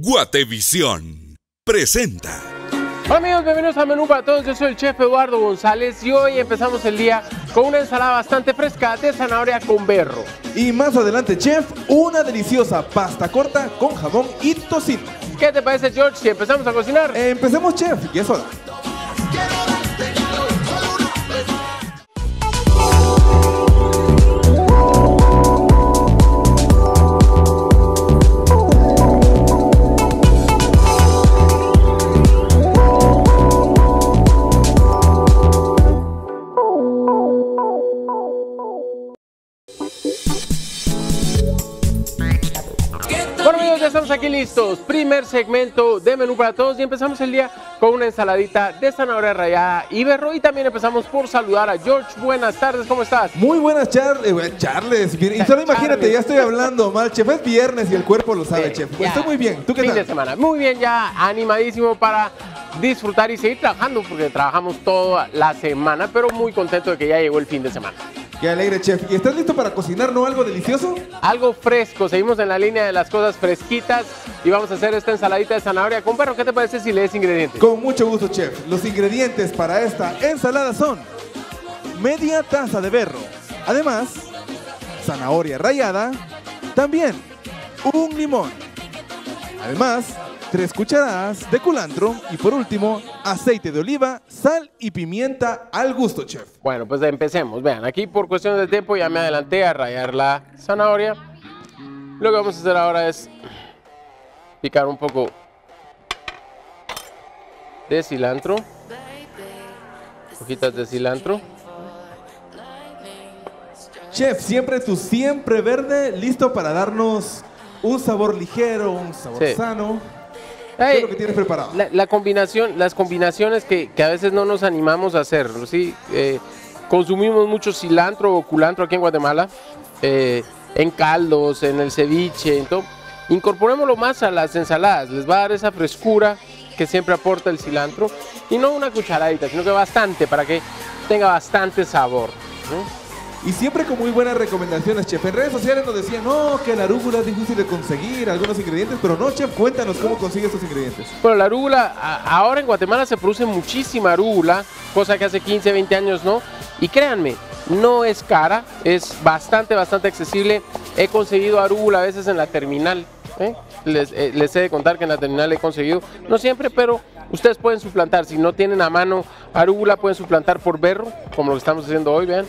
Guatevisión presenta. Hola amigos, bienvenidos a Menú para Todos. Yo soy el chef Eduardo González y hoy empezamos el día con una ensalada bastante fresca de zanahoria con berro. Y más adelante, chef, una deliciosa pasta corta con jamón y tocino. ¿Qué te parece, George, si empezamos a cocinar? Empecemos, chef, y es hora. Ya estamos aquí listos. Primer segmento de Menú para Todos y empezamos el día con una ensaladita de zanahoria rallada y berro. Y también empezamos por saludar a George. Buenas tardes, ¿cómo estás? Muy buenas, Char eh, Charles. Y solo imagínate, Charles. ya estoy hablando mal, chef. Es viernes y el cuerpo lo sabe, chef. ya. Estoy muy bien. ¿Tú qué fin tal? de semana. Muy bien, ya animadísimo para disfrutar y seguir trabajando porque trabajamos toda la semana, pero muy contento de que ya llegó el fin de semana. Qué alegre, chef. ¿Y estás listo para cocinar, no algo delicioso? Algo fresco, seguimos en la línea de las cosas fresquitas y vamos a hacer esta ensaladita de zanahoria con perro. ¿Qué te parece si lees ingredientes? Con mucho gusto, chef. Los ingredientes para esta ensalada son media taza de berro. Además, zanahoria rallada. También un limón. Además, tres cucharadas de culantro. Y por último, aceite de oliva, sal y pimienta al gusto, chef. Bueno, pues empecemos. Vean, aquí por cuestiones de tiempo ya me adelanté a rallar la zanahoria. Lo que vamos a hacer ahora es picar un poco de cilantro. Hojitas de cilantro. Chef, siempre tu siempre verde, listo para darnos un sabor ligero, un sabor Sí. sano. ¿Qué Ey, es lo que tienes preparado? La, la combinación, las combinaciones que, que a veces no nos animamos a hacer, ¿sí? Eh, consumimos mucho cilantro o culantro aquí en Guatemala, eh, en caldos, en el ceviche, en todo. Incorporémoslo más a las ensaladas, les va a dar esa frescura que siempre aporta el cilantro y no una cucharadita, sino que bastante para que tenga bastante sabor. ¿no? Y siempre con muy buenas recomendaciones, chef. En redes sociales nos decían, no, que la arúgula es difícil de conseguir, algunos ingredientes, pero no, chef, cuéntanos cómo consigues estos ingredientes. Bueno, la arúgula, ahora en Guatemala se produce muchísima arúgula, cosa que hace 15, 20 años no. Y créanme, no es cara, es bastante, bastante accesible. He conseguido arúgula a veces en la terminal. ¿eh? Les, eh, les he de contar que en la terminal he conseguido, no siempre, pero ustedes pueden suplantar. Si no tienen a mano arúgula, pueden suplantar por berro, como lo que estamos haciendo hoy, vean.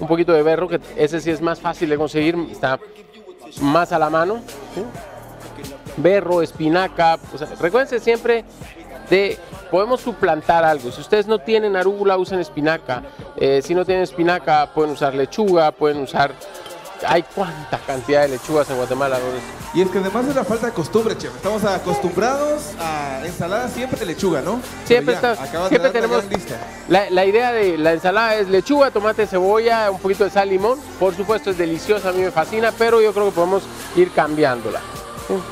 Un poquito de berro, que ese sí es más fácil de conseguir, está más a la mano. berro, espinaca. O sea, recuérdense siempre de podemos suplantar algo. Si ustedes no tienen arúgula, usen espinaca. Eh, si no tienen espinaca, pueden usar lechuga, pueden usar. Hay cuánta cantidad de lechugas en Guatemala. ¿no? Y es que además es la falta de costumbre, chef. Estamos acostumbrados a ensaladas siempre de lechuga, ¿no? Siempre, ya, está- siempre tenemos. La, la idea de la ensalada es lechuga, tomate, cebolla, un poquito de sal, limón. Por supuesto, es deliciosa, a mí me fascina, pero yo creo que podemos ir cambiándola.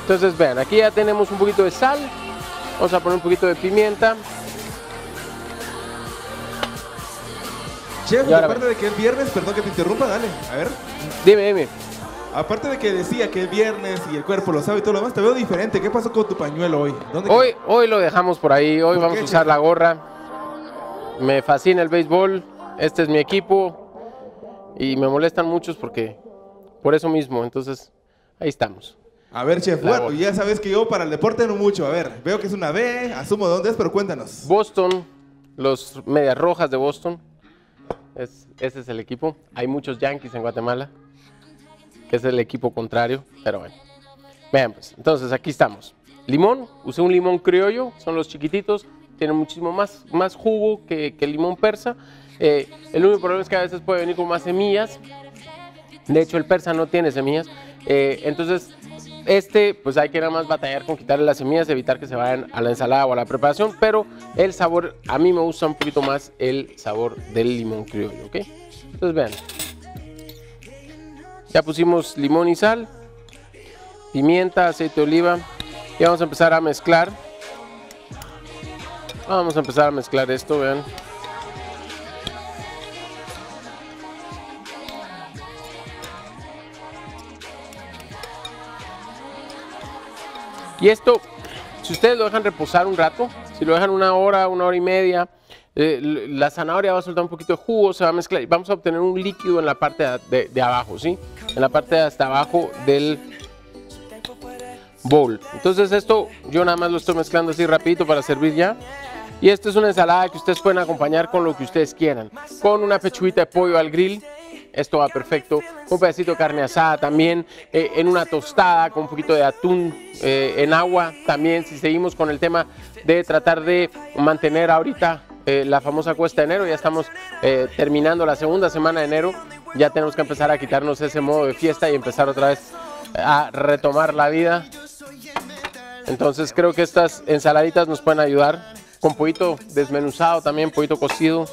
Entonces, vean, aquí ya tenemos un poquito de sal. Vamos a poner un poquito de pimienta. Chef, aparte de que es viernes, perdón que te interrumpa, dale. A ver. Dime, dime. Aparte de que decía que es viernes y el cuerpo lo sabe y todo lo demás, te veo diferente. ¿Qué pasó con tu pañuelo hoy? ¿Dónde Hoy, hoy lo dejamos por ahí, hoy ¿Por vamos qué, a usar chef? la gorra. Me fascina el béisbol, este es mi equipo y me molestan muchos porque por eso mismo, entonces ahí estamos. A ver, chef, La bueno, gorra. ya sabes que yo para el deporte no mucho. A ver, veo que es una B, asumo de dónde es, pero cuéntanos. Boston, los medias rojas de Boston, es, ese es el equipo. Hay muchos Yankees en Guatemala, que es el equipo contrario, pero bueno. Vean pues, entonces aquí estamos. Limón, usé un limón criollo, son los chiquititos, tienen muchísimo más, más jugo que, que el limón persa. Eh, el único problema es que a veces puede venir con más semillas. De hecho, el persa no tiene semillas. Eh, entonces, este, pues hay que nada más batallar con quitarle las semillas, evitar que se vayan a la ensalada o a la preparación. Pero el sabor, a mí me gusta un poquito más el sabor del limón criollo, ¿ok? Entonces, vean. Ya pusimos limón y sal, pimienta, aceite de oliva. Y vamos a empezar a mezclar. Vamos a empezar a mezclar esto, vean. Y esto si ustedes lo dejan reposar un rato, si lo dejan una hora, una hora y media, eh, la zanahoria va a soltar un poquito de jugo, se va a mezclar y vamos a obtener un líquido en la parte de, abajo, ¿sí? En la parte de hasta abajo del bowl. Entonces esto yo nada más lo estoy mezclando así rapidito para servir ya. Y esta es una ensalada que ustedes pueden acompañar con lo que ustedes quieran. Con una pechuguita de pollo al grill, esto va perfecto. Un pedacito de carne asada también, eh, en una tostada con un poquito de atún eh, en agua también. Si seguimos con el tema de tratar de mantener ahorita eh, la famosa cuesta de enero, ya estamos terminando la segunda semana de enero, ya tenemos que empezar a quitarnos ese modo de fiesta y empezar otra vez a retomar la vida. Entonces creo que estas ensaladitas nos pueden ayudar con pollito desmenuzado también, pollito cocido.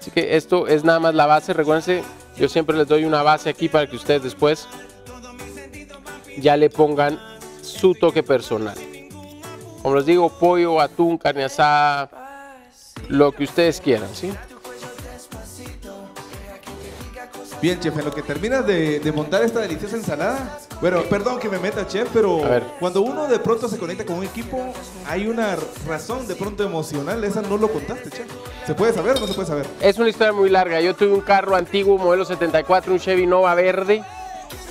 Así que esto es nada más la base. Recuerden, yo siempre les doy una base aquí para que ustedes después ya le pongan su toque personal. Como les digo, pollo, atún, carne asada, lo que ustedes quieran, ¿sí? Bien, chef, en lo que terminas de, montar esta deliciosa ensalada, bueno, perdón que me meta, chef, pero cuando uno de pronto se conecta con un equipo, hay una razón de pronto emocional, esa no lo contaste, chef. ¿Se puede saber o no se puede saber? Es una historia muy larga. Yo tuve un carro antiguo, modelo 74, un Chevy Nova verde,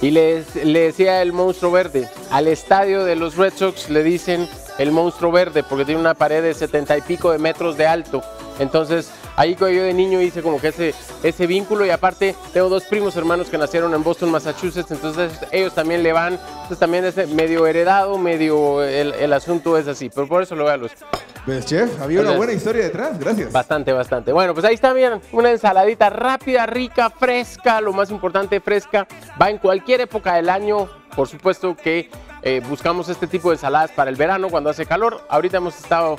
y le decía el monstruo verde. Al estadio de los Red Sox le dicen el monstruo verde porque tiene una pared de 70 y pico de metros de alto. Entonces ahí yo de niño hice como que ese, ese vínculo y aparte tengo dos primos hermanos que nacieron en Boston, Massachusetts, entonces ellos también le van, entonces también es medio heredado, medio el, asunto es así, pero por eso lo veo a los... Pues chef, había una buena historia detrás, gracias. Bastante, bastante. Bueno, pues ahí está bien, una ensaladita rápida, rica, fresca, lo más importante, fresca, va en cualquier época del año, por supuesto que eh, buscamos este tipo de ensaladas para el verano cuando hace calor, ahorita hemos estado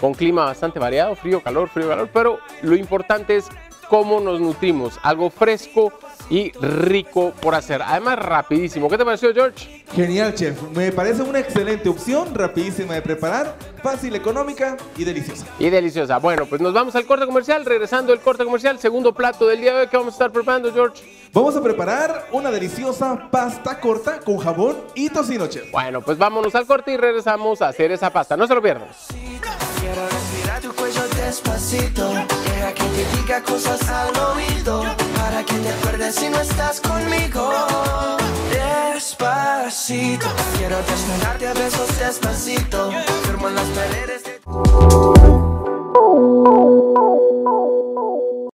con clima bastante variado, frío, calor, frío, calor, pero lo importante es cómo nos nutrimos, algo fresco y rico por hacer. Además, rapidísimo. ¿Qué te pareció, George? Genial, chef. Me parece una excelente opción, rapidísima de preparar, fácil, económica y deliciosa. Y deliciosa. Bueno, pues nos vamos al corte comercial. Regresando al corte comercial, segundo plato del día de hoy que vamos a estar preparando, George. Vamos a preparar una deliciosa pasta corta con jabón y tocino, chef. Bueno, pues vámonos al corte y regresamos a hacer esa pasta. No se lo pierdan. Quiero respirar tu cuello despacito. Deja que te diga cosas al oído. Para que te acuerdes si no estás conmigo. Despacito. Quiero desnudarte a besos despacito. Firmo en las paredes de...